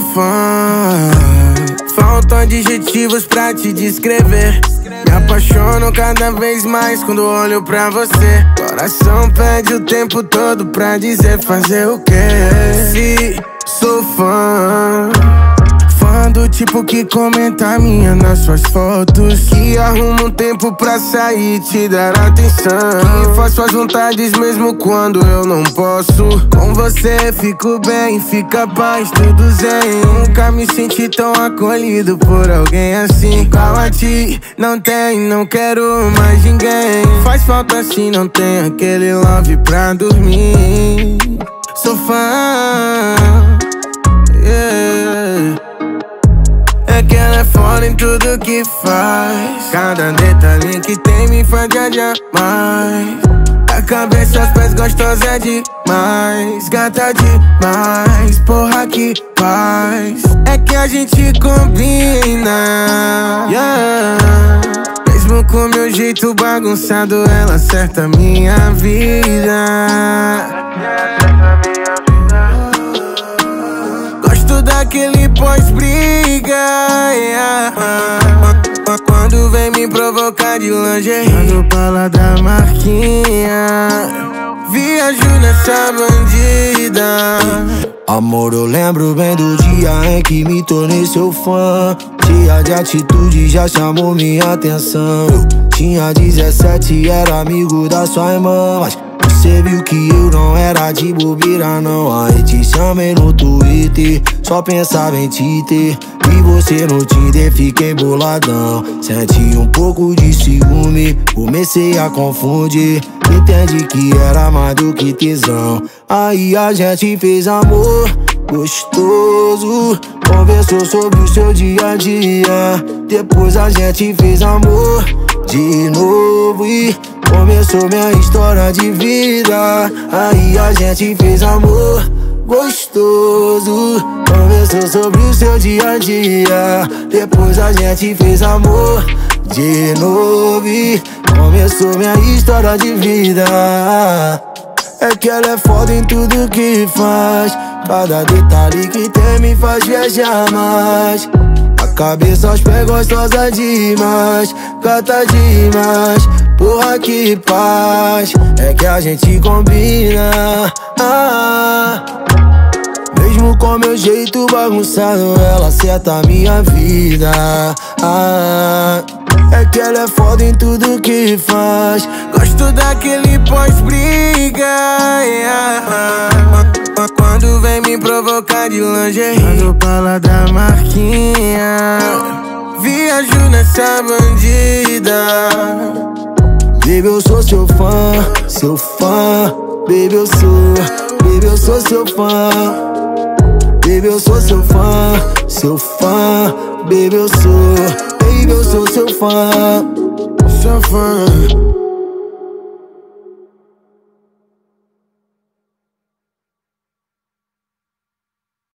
fã. Faltam adjetivos pra te descrever. Me apaixono cada vez mais quando olho pra você. Coração pede o tempo todo pra dizer fazer o quê? Se sou fã do tipo que comenta minha nas suas fotos. Que arruma um tempo pra sair e te dar atenção. Que faz suas vontades mesmo quando eu não posso. Com você fico bem, fica paz, tudo zen. Nunca me senti tão acolhido por alguém assim. Igual a ti, não tem, não quero mais ninguém. Faz falta assim, não tem aquele love pra dormir. Sou fã tudo que faz. Cada detalhe que tem me faz viajar mais. A cabeça aos pés gostosa é demais. Gata demais, porra que paz É que a gente combina yeah. Mesmo com meu jeito bagunçado Ela acerta minha vida. Gosto daquele pós-briga yeah. Quando vem me provocar de lingerie. Ando lá da marquinha. Viajo nessa bandida. Amor, eu lembro bem do dia em que me tornei seu fã. Cheia de atitude, já chamou minha atenção. Eu tinha 17 e era amigo da sua irmã. Mas você viu que eu não era de bobeira não. Aí te chamei no Twitter, só pensava em te ter E você no Tinder, fiquei boladão. Senti um pouco de ciúme, comecei a confundir. Entendi que era mais do que tesão. Aí a gente fez amor gostoso. Conversou sobre o seu dia a dia. Depois a gente fez amor de novo. E Começou minha história de vida. Aí a gente fez amor gostoso. Conversou sobre o seu dia a dia. Depois a gente fez amor de novo. E Começou minha história de vida. É que ela é foda em tudo que faz. Cada detalhe que tem me faz viajar mais. A cabeça aos pés gostosa demais. Gata demais. Porra que paz. É que a gente combina. Ah, Mesmo com meu jeito bagunçado Ela acerta a minha vida ah, É que ela é foda em tudo que faz Gosto daquele pós-briga yeah. Quando vem me provocar de lingerie Ando pra lá da marquinha Viajo nessa bandida Baby, eu sou seu fã, seu fã. Baby, eu sou, baby, eu sou seu fã. Baby, eu sou seu fã, seu fã. Baby, eu sou, baby, eu sou seu fã. Seu fã.